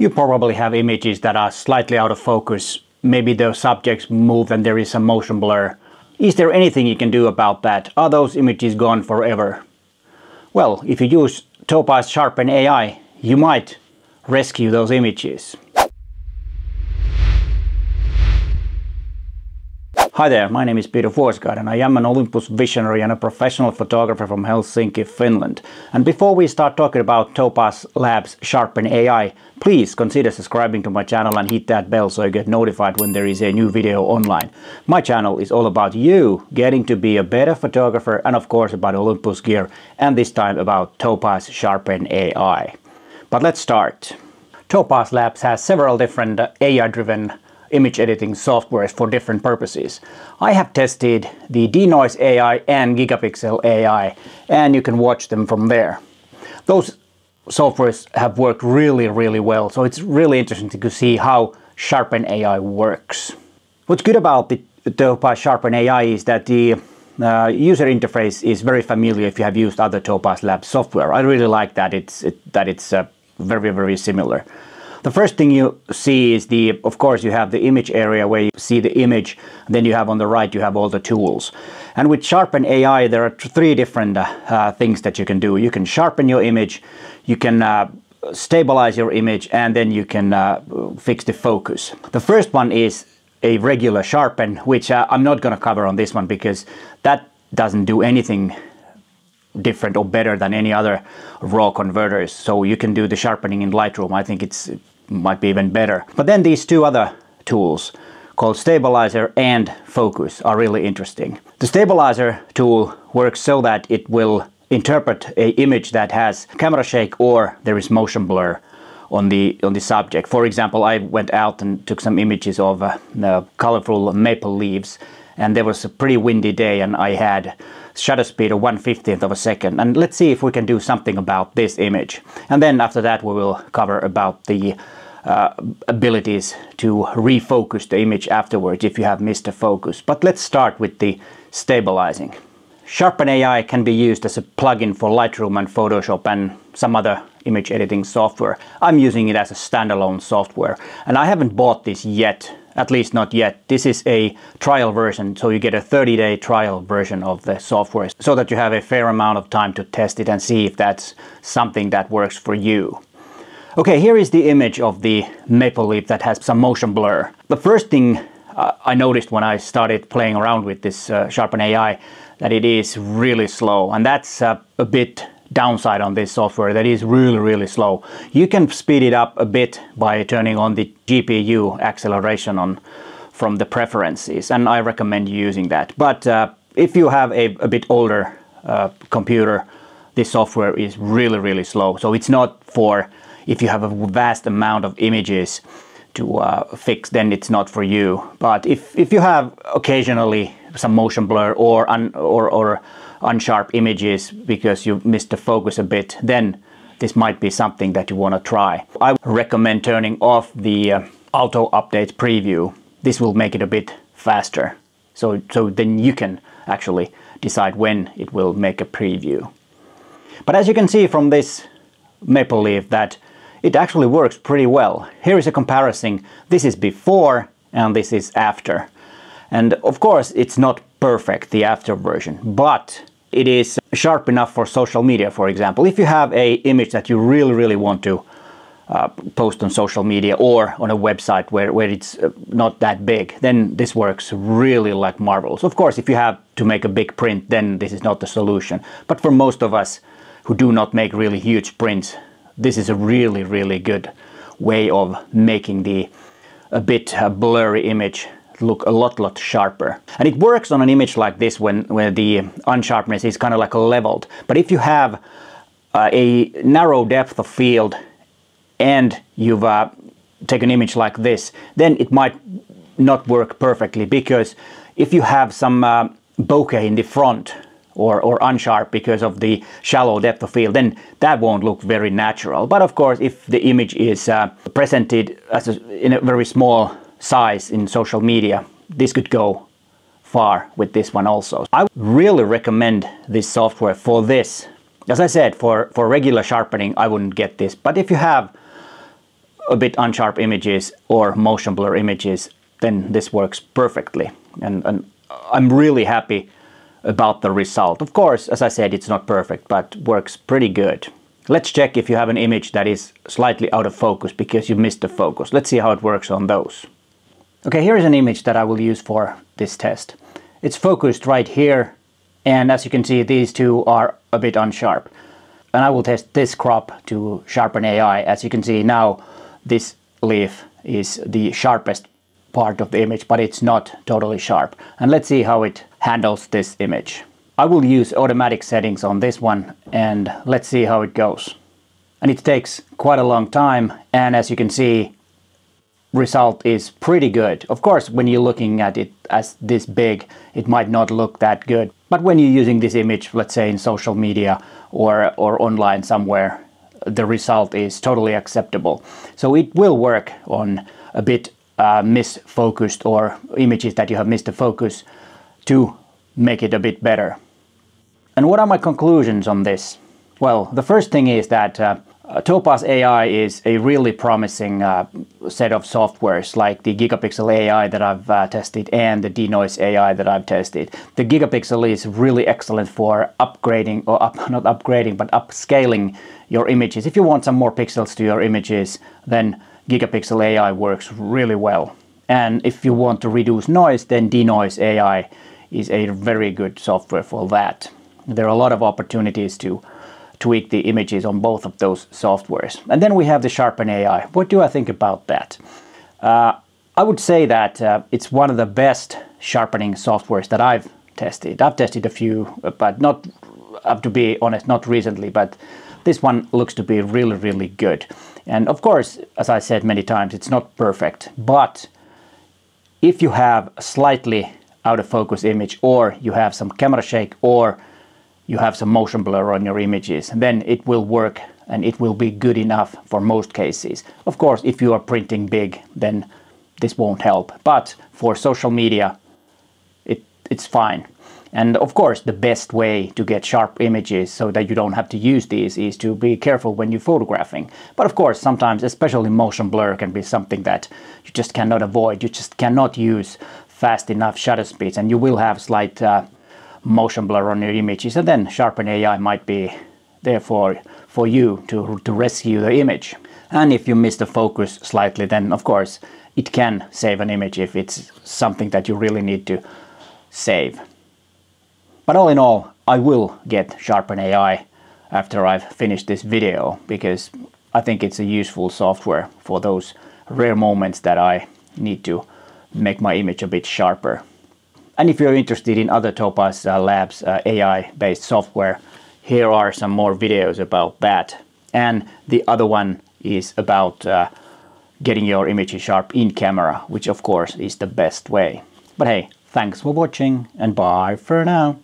You probably have images that are slightly out of focus. Maybe the subjects move and there is some motion blur. Is there anything you can do about that? Are those images gone forever? Well, if you use Topaz Sharpen AI, you might rescue those images. Hi there, my name is Peter Forsgård and I am an Olympus visionary and a professional photographer from Helsinki, Finland. And before we start talking about Topaz Labs Sharpen AI, please consider subscribing to my channel and hit that bell so you get notified when there is a new video online. My channel is all about you getting to be a better photographer and of course about Olympus gear and this time about Topaz Sharpen AI. But let's start. Topaz Labs has several different AI-driven image editing softwares for different purposes. I have tested the Denoise AI and Gigapixel AI and you can watch them from there. Those softwares have worked really, really well, so it's really interesting to see how Sharpen AI works. What's good about the Topaz Sharpen AI is that the uh, user interface is very familiar if you have used other Topaz Labs software. I really like that it's it, that it's uh, very, very similar. The first thing you see is the, of course, you have the image area where you see the image. Then you have on the right, you have all the tools. And with Sharpen AI, there are three different uh, things that you can do. You can sharpen your image, you can uh, stabilize your image, and then you can uh, fix the focus. The first one is a regular sharpen, which uh, I'm not going to cover on this one because that doesn't do anything different or better than any other raw converters. So you can do the sharpening in Lightroom. I think it's might be even better. But then these two other tools called Stabilizer and Focus are really interesting. The Stabilizer tool works so that it will interpret a image that has camera shake or there is motion blur on the on the subject. For example, I went out and took some images of uh, colorful maple leaves and there was a pretty windy day and I had shutter speed of 1 15th of a second and let's see if we can do something about this image and then after that we will cover about the uh, abilities to refocus the image afterwards if you have missed the focus. But let's start with the stabilizing. Sharpen AI can be used as a plugin for Lightroom and Photoshop and some other image editing software. I'm using it as a standalone software and I haven't bought this yet, at least not yet. This is a trial version, so you get a 30-day trial version of the software so that you have a fair amount of time to test it and see if that's something that works for you. Okay, here is the image of the maple leaf that has some motion blur. The first thing uh, I noticed when I started playing around with this uh, Sharpen AI that it is really slow and that's uh, a bit downside on this software that is really really slow. You can speed it up a bit by turning on the GPU acceleration on from the preferences and I recommend using that. But uh, if you have a, a bit older uh, computer this software is really really slow so it's not for if you have a vast amount of images to uh, fix, then it's not for you. But if, if you have occasionally some motion blur or, un, or, or unsharp images because you missed the focus a bit, then this might be something that you want to try. I recommend turning off the uh, auto update preview. This will make it a bit faster. So, so then you can actually decide when it will make a preview. But as you can see from this maple leaf that it actually works pretty well. Here is a comparison. This is before and this is after. And of course it's not perfect, the after version, but it is sharp enough for social media, for example. If you have a image that you really, really want to uh, post on social media or on a website where, where it's uh, not that big, then this works really like marvels. Of course, if you have to make a big print, then this is not the solution. But for most of us who do not make really huge prints, this is a really, really good way of making the a bit uh, blurry image look a lot, lot sharper. And it works on an image like this when, when the unsharpness is kind of like leveled. But if you have uh, a narrow depth of field and you've uh, taken an image like this, then it might not work perfectly because if you have some uh, bokeh in the front or, or unsharp because of the shallow depth of field, then that won't look very natural. But of course, if the image is uh, presented as a, in a very small size in social media, this could go far with this one also. I really recommend this software for this. As I said, for, for regular sharpening, I wouldn't get this. But if you have a bit unsharp images or motion blur images, then this works perfectly. And, and I'm really happy about the result. Of course, as I said, it's not perfect, but works pretty good. Let's check if you have an image that is slightly out of focus because you missed the focus. Let's see how it works on those. Okay, here is an image that I will use for this test. It's focused right here, and as you can see, these two are a bit unsharp. And I will test this crop to sharpen AI. As you can see now, this leaf is the sharpest part of the image, but it's not totally sharp. And let's see how it handles this image. I will use automatic settings on this one and let's see how it goes. And it takes quite a long time and as you can see result is pretty good. Of course when you're looking at it as this big it might not look that good. But when you're using this image let's say in social media or, or online somewhere the result is totally acceptable. So it will work on a bit uh, misfocused or images that you have missed the focus to make it a bit better. And what are my conclusions on this? Well, the first thing is that uh, Topaz AI is a really promising uh, set of softwares like the Gigapixel AI that I've uh, tested and the Denoise AI that I've tested. The Gigapixel is really excellent for upgrading or up, not upgrading but upscaling your images. If you want some more pixels to your images, then Gigapixel AI works really well. And if you want to reduce noise, then Denoise AI is a very good software for that. There are a lot of opportunities to tweak the images on both of those softwares. And then we have the Sharpen AI. What do I think about that? Uh, I would say that uh, it's one of the best sharpening softwares that I've tested. I've tested a few, but not, up to be honest, not recently, but this one looks to be really, really good. And of course, as I said many times, it's not perfect, but if you have a slightly out of focus image or you have some camera shake or you have some motion blur on your images, then it will work and it will be good enough for most cases. Of course, if you are printing big, then this won't help. But for social media, it, it's fine. And of course, the best way to get sharp images so that you don't have to use these is to be careful when you're photographing. But of course, sometimes, especially motion blur can be something that you just cannot avoid. You just cannot use fast enough shutter speeds and you will have slight uh, motion blur on your images and then Sharpen AI might be there for, for you to, to rescue the image. And if you miss the focus slightly, then of course it can save an image if it's something that you really need to save. But all in all, I will get Sharpen AI after I've finished this video because I think it's a useful software for those rare moments that I need to make my image a bit sharper. And if you're interested in other Topaz uh, Labs uh, AI-based software, here are some more videos about that. And the other one is about uh, getting your images sharp in camera, which of course is the best way. But hey, thanks for watching and bye for now.